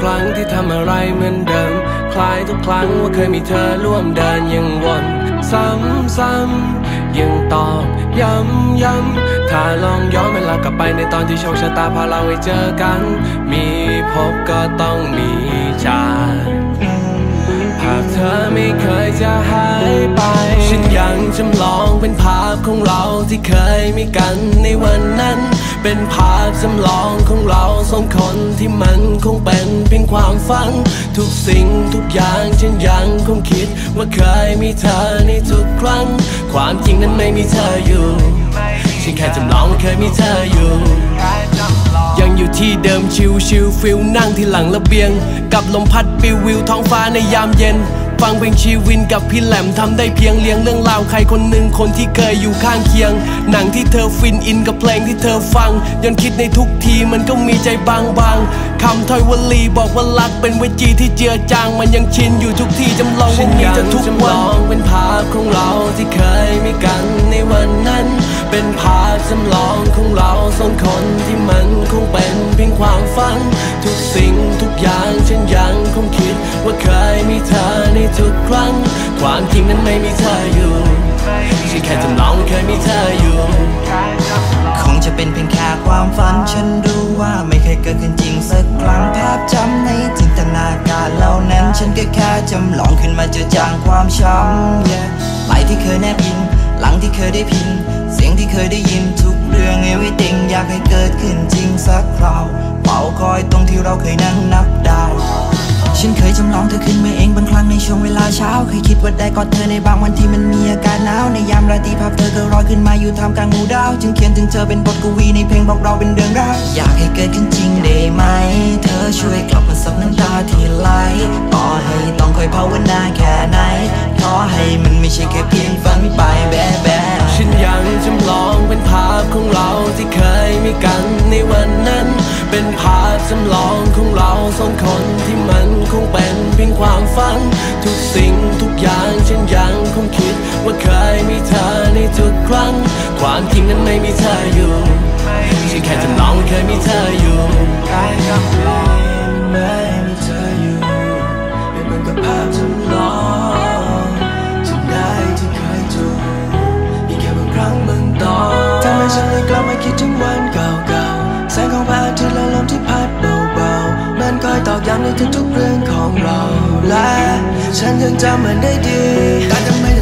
ครั้งที่ทำอะไรเหมือนเดิม คล้ายทุกครั้งว่าเคยมีเธอร่วมเดินยังวน ซ้ำๆยังตอกย้ำย้ำถ้าลองย้อนเวลากลับไปในตอนที่โชคชะตาพาเราไปเจอกัน มีพบก็ต้องมีจากภาพเธอไม่เคยจะหายไป จำลองเป็นภาพของเราที่เคยมีกันในวันนั้น เป็นภาพจำลองของเราสองคนที่มันคงเป็นเพียงความฝัน ทุกสิ่งทุกอย่างฉันยังคงคิดว่าเคยมีเธอในทุกครั้ง ความจริงนั้นไม่มีเธออยู่ฉันแค่จำลองว่าเคยมีเธออยู่ยังอยู่ที่เดิม chill chill feel นั่งที่หลังระเบียง กับลมพัดปลิววิวท้องฟ้าในยามเย็น ฟังเพลงชีวินกับพี่แหลมทำได้เพียงเรียงเรื่องราวใครคนหนึ่งคนที่เคยอยู่ข้างเคียง หนังที่เธอฟินอินกับเพลงที่เธอฟังย้อนคิดในทุกทีมันก็มีใจบางบางคำถ้อยวลีบอกว่ารักเป็นเวจีที่เจือจางมันยังชินอยู่ทุกที่จำลองว่ามีจะทุกวันเป็นภาพของเราที่เคยมีกันในวันนั้น เป็นภาพจำลองของเราสองคนที่มันคงเป็นเพียงความฝัน ทุกสิ่งทุกอย่าง ไม่มีเธออยู่ฉันแค่จำลองว่าเคยมีเธออยู่ คงจะเป็นเพียงแค่ความฝัน ฉันรู้ว่าไม่เคยเกิดขึ้นจริงสักครั้งภาพจำในจินตนาการเหล่านั้น ฉันก็แค่จำลองขึ้นมาเจอจางความช้ำ yeah ไหลที่เคยแนบยิงหลังที่เคยได้พิงเสียงที่เคยได้ยินทุกเรื่อง everything อยากให้เกิดขึ้นจริงสักคราวเป่าคอยตรงที่เราเคยนั่งนับดาว ฉันเคยจำลองเธอขึ้นมาเองบางครั้งในช่วงเวลาเช้า เคยคิดว่าได้กอดเธอในบางวันที่มันมีอากาศหนาว ในยามราตรีภาพเธอก็ลอยขึ้นมาอยู่ท่ามกลางหมู่ดาว จึงเขียนถึงเธอเป็นบทกวีในเพลงบอกเราเป็นเรื่องราวอยากให้เกิดขึ้นจริงได้ไหม เธอช่วยกลับมาซับน้ำตาที่ไหลต่อให้ต้องคอยภาวนาแค่ไหนขอให้มันไม่ใช่แค่เพียงฝันไปแบ๊แบ๊ฉันยังจำลองเป็นภาพของเราที่เคยมีกันในวันนั้น เป็นภาพจำลองของเราสองคน ฝัน ทุกสิ่งทุกอย่างฉันยังคงคิด ว่าเคยมีเธอในทุกครั้ง ความจริงนั้นไม่มีเธออยู่ฉันแค่จำลองว่าเคยมีเธออยู่ไม่มีเธออยู่เป็นเหมือนกับภาพจำลองจำได้ที่เคยจูบมีแค่บางครั้งบางตอนทำให้ฉันเลยกลับมาคิดถึงวันเก่าๆแสงของพระอาทิตย์และลมที่พัดเบาๆมันคอยตอกย้ำในทุกๆเรื่องของเรา และฉันยังจำมันได้ดีแต่ทำไม